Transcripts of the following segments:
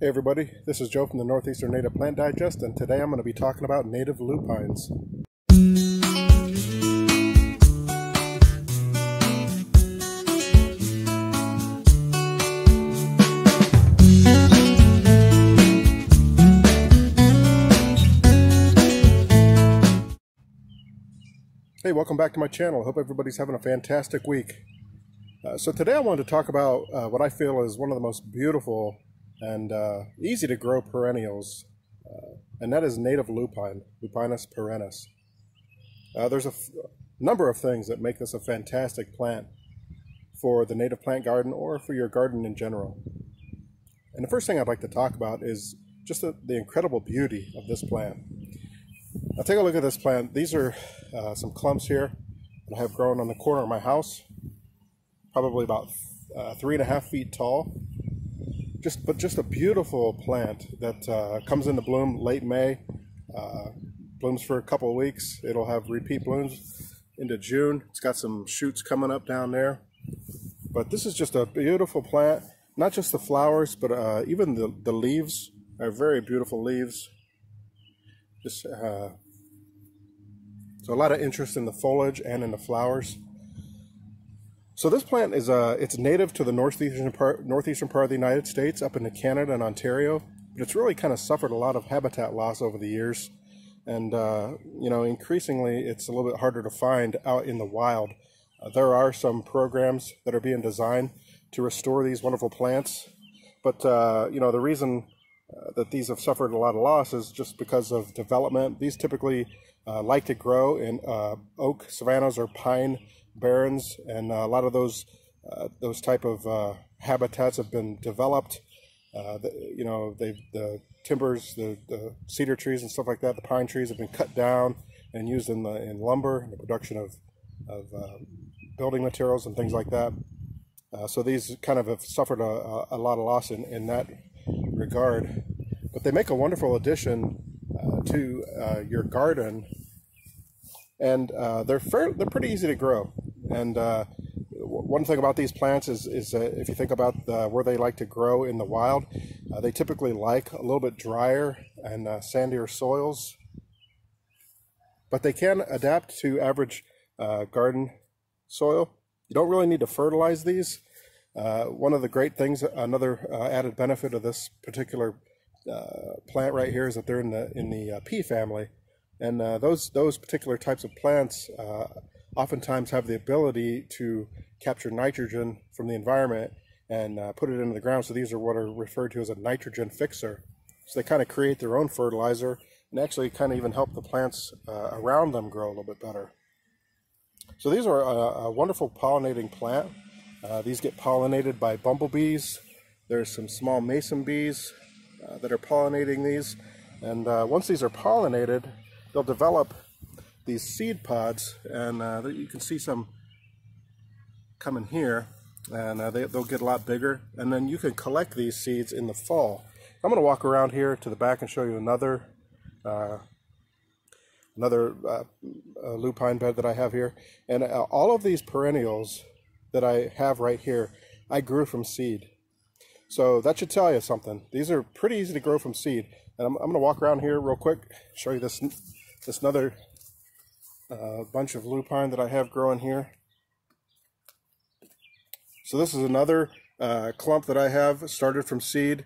Hey everybody, this is Joe from the Northeastern Native Plant Digest, and today I'm going to be talking about native lupines. Hey, welcome back to my channel. I hope everybody's having a fantastic week. Uh, so today I wanted to talk about uh, what I feel is one of the most beautiful and uh, easy to grow perennials, uh, and that is native lupine, Lupinus perennis. Uh, there's a number of things that make this a fantastic plant for the native plant garden or for your garden in general. And the first thing I'd like to talk about is just the, the incredible beauty of this plant. Now take a look at this plant. These are uh, some clumps here that I have grown on the corner of my house probably about uh, three and a half feet tall. Just, but just a beautiful plant that uh, comes into bloom late May, uh, blooms for a couple weeks. It'll have repeat blooms into June. It's got some shoots coming up down there. But this is just a beautiful plant. Not just the flowers, but uh, even the, the leaves are very beautiful leaves. Just uh, so a lot of interest in the foliage and in the flowers. So this plant is uh, it's native to the northeastern part, northeastern part of the United States, up into Canada and Ontario. But it's really kind of suffered a lot of habitat loss over the years, and uh, you know, increasingly it's a little bit harder to find out in the wild. Uh, there are some programs that are being designed to restore these wonderful plants, but uh, you know, the reason uh, that these have suffered a lot of loss is just because of development. These typically uh, like to grow in oak savannas or pine barrens, and uh, a lot of those uh, those type of uh, habitats have been developed. The, you know, the timbers, the, the cedar trees and stuff like that, the pine trees have been cut down and used in the in lumber and the production of of building materials and things like that. Uh, so these kind of have suffered a, a, lot of loss in, in that regard. But they make a wonderful addition uh, to uh, your garden, and they're fair, they're pretty easy to grow. And uh, one thing about these plants is, is uh, if you think about the, where they like to grow in the wild, uh, they typically like a little bit drier and uh, sandier soils. But they can adapt to average uh, garden soil. You don't really need to fertilize these. Uh, one of the great things, another added benefit of this particular plant right here is that they're in the in the pea family, and those those particular types of plants oftentimes have the ability to capture nitrogen from the environment and uh, put it into the ground. So these are what are referred to as a nitrogen fixer. So they kind of create their own fertilizer and actually kind of even help the plants uh, around them grow a little bit better. So these are a, a wonderful pollinating plant. Uh, these get pollinated by bumblebees. There's some small mason bees uh, that are pollinating these. And uh, once these are pollinated, they'll develop these seed pods, and uh, you can see some coming here, and uh, they, will get a lot bigger. And then you can collect these seeds in the fall. I'm going to walk around here to the back and show you another uh, another uh, lupine bed that I have here. And uh, all of these perennials that I have right here, I grew from seed. So that should tell you something. These are pretty easy to grow from seed. And I'm, I'm going to walk around here real quick, show you this this another a bunch of lupine that I have growing here. So this is another uh, clump that I have started from seed.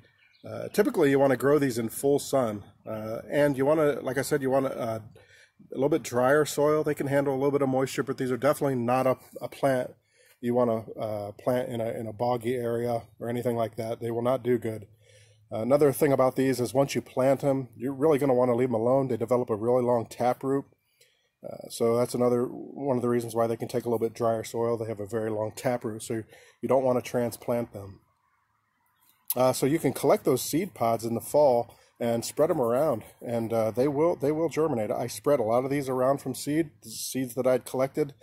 Uh, typically you want to grow these in full sun uh, and you want to, like I said, you want a, uh, a little bit drier soil. They can handle a little bit of moisture, but these are definitely not a, a plant you want to uh, plant in a, in a boggy area or anything like that. They will not do good. Another thing about these is once you plant them, you're really going to want to leave them alone. They develop a really long taproot. Uh, so that's another one of the reasons why they can take a little bit drier soil. They have a very long taproot, so you don't want to transplant them. Uh, so you can collect those seed pods in the fall and spread them around, and uh, they will they will germinate. I spread a lot of these around from seed seeds that I'd collected,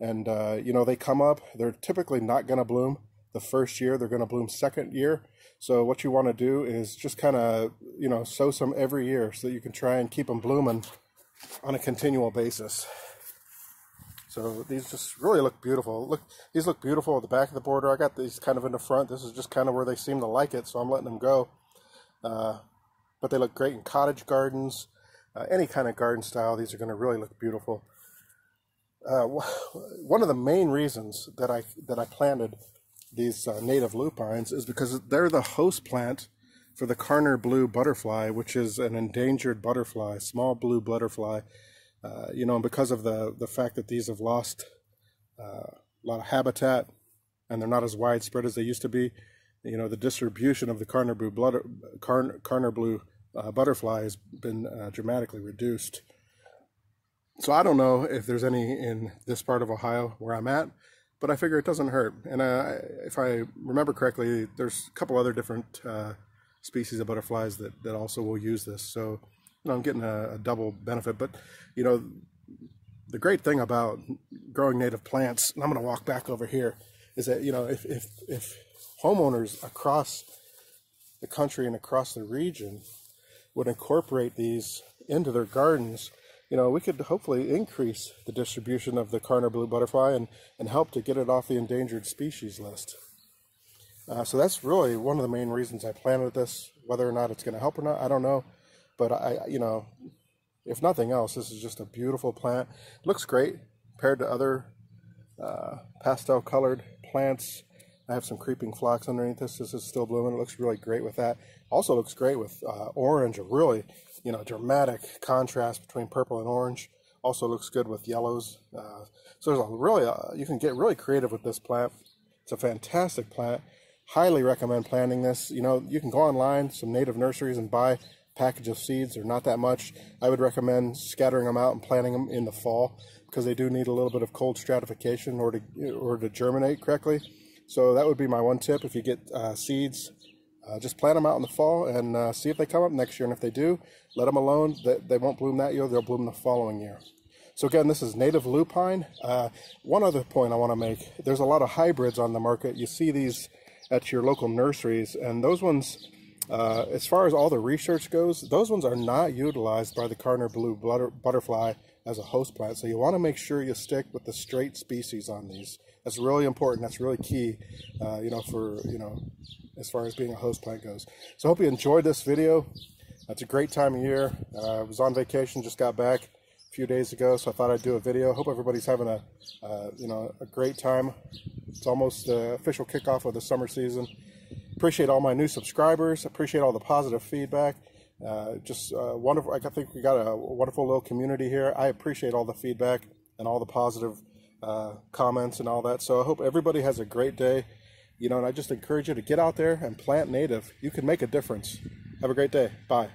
and uh, you know they come up. They're typically not going to bloom the first year. They're going to bloom second year. So what you want to do is just kind of you know sow some every year so that you can try and keep them blooming on a continual basis. So these just really look beautiful. Look, these look beautiful at the back of the border. I got these kind of in the front. This is just kind of where they seem to like it, so I'm letting them go. uh, but they look great in cottage gardens, uh, any kind of garden style. These are going to really look beautiful. Uh, one of the main reasons that I that I planted these uh, native lupines is because they're the host plant for the Karner blue butterfly, which is an endangered butterfly, small blue butterfly. Uh, you know, because of the the fact that these have lost uh, a lot of habitat and they're not as widespread as they used to be. You know, the distribution of the Karner blue, blood, Karner, Karner blue uh, butterfly has been uh, dramatically reduced. So I don't know if there's any in this part of Ohio where I'm at, but I figure it doesn't hurt. And uh, if I remember correctly, there's a couple other different uh, species of butterflies that, that also will use this. So you know, I'm getting a, a double benefit. But, you know, the great thing about growing native plants, and I'm going to walk back over here, is that, you know, if, if, if homeowners across the country and across the region would incorporate these into their gardens, you know, we could hopefully increase the distribution of the Karner blue butterfly and, and help to get it off the endangered species list. Uh, so that's really one of the main reasons I planted this. Whether or not it's going to help or not, I don't know. But I, you know, if nothing else, this is just a beautiful plant. It looks great compared to other uh, pastel colored plants. I have some creeping phlox underneath this. This is still blooming. It looks really great with that. Also looks great with uh, orange, a really, you know, dramatic contrast between purple and orange. Also looks good with yellows. Uh, so there's a really, uh, you can get really creative with this plant. It's a fantastic plant. Highly recommend planting this. You know, you can go online, some native nurseries, and buy package of seeds. They're not that much. I would recommend scattering them out and planting them in the fall because they do need a little bit of cold stratification order to, order to germinate correctly. So that would be my one tip. If you get uh, seeds, uh, just plant them out in the fall and uh, see if they come up next year. And if they do, let them alone. They, they won't bloom that year. They'll bloom the following year. So again, this is native lupine. Uh, one other point I want to make, there's a lot of hybrids on the market. You see these at your local nurseries, and those ones, uh, as far as all the research goes, those ones are not utilized by the Karner blue butter butterfly as a host plant. So you want to make sure you stick with the straight species on these. That's really important. That's really key, uh, you know, for, you know, as far as being a host plant goes. So I hope you enjoyed this video. It's a great time of year. Uh, I was on vacation, just got back a few days ago, so I thought I'd do a video. Hope everybody's having a, uh, you know, a great time. It's almost the official kickoff of the summer season. Appreciate all my new subscribers. Appreciate all the positive feedback. Uh, just uh, wonderful. I think we got a wonderful little community here. I appreciate all the feedback and all the positive uh, comments and all that. So I hope everybody has a great day. You know, and I just encourage you to get out there and plant native. You can make a difference. Have a great day. Bye.